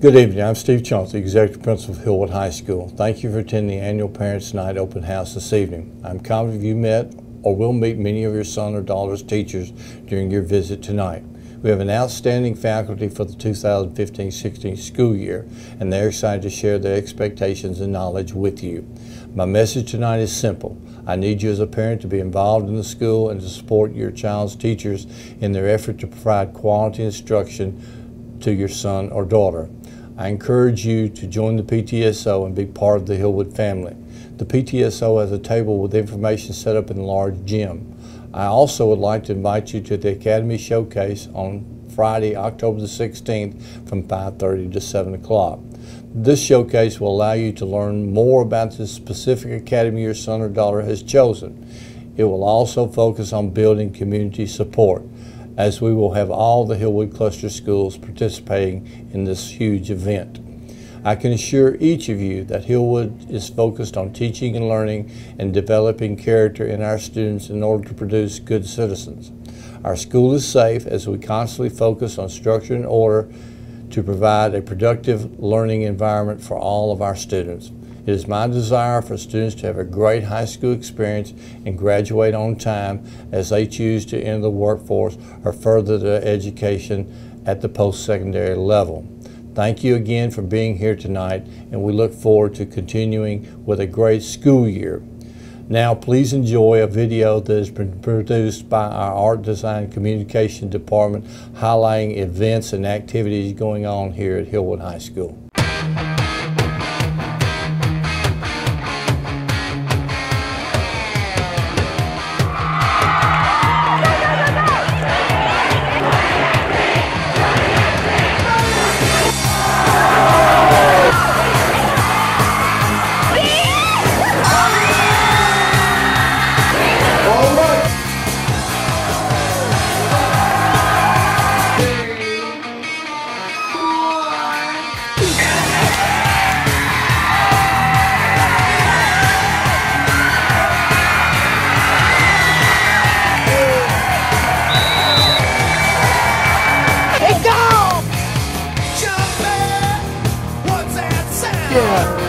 Good evening. I'm Steve Chauncey, Executive Principal of Hillwood High School. Thank you for attending the annual Parents Night Open House this evening. I'm confident you met or will meet many of your son or daughter's teachers during your visit tonight. We have an outstanding faculty for the 2015-16 school year, and they're excited to share their expectations and knowledge with you. My message tonight is simple. I need you as a parent to be involved in the school and to support your child's teachers in their effort to provide quality instruction to your son or daughter. I encourage you to join the PTSO and be part of the Hillwood family. The PTSO has a table with information set up in a large gym. I also would like to invite you to the Academy Showcase on Friday, October the 16th from 5.30 to 7 o'clock. This showcase will allow you to learn more about the specific academy your son or daughter has chosen. It will also focus on building community support as we will have all the Hillwood Cluster schools participating in this huge event. I can assure each of you that Hillwood is focused on teaching and learning and developing character in our students in order to produce good citizens. Our school is safe as we constantly focus on structure and order to provide a productive learning environment for all of our students. It is my desire for students to have a great high school experience and graduate on time as they choose to enter the workforce or further their education at the post-secondary level. Thank you again for being here tonight, and we look forward to continuing with a great school year. Now, please enjoy a video that has been produced by our Art Design Communication Department highlighting events and activities going on here at Hillwood High School. Yeah.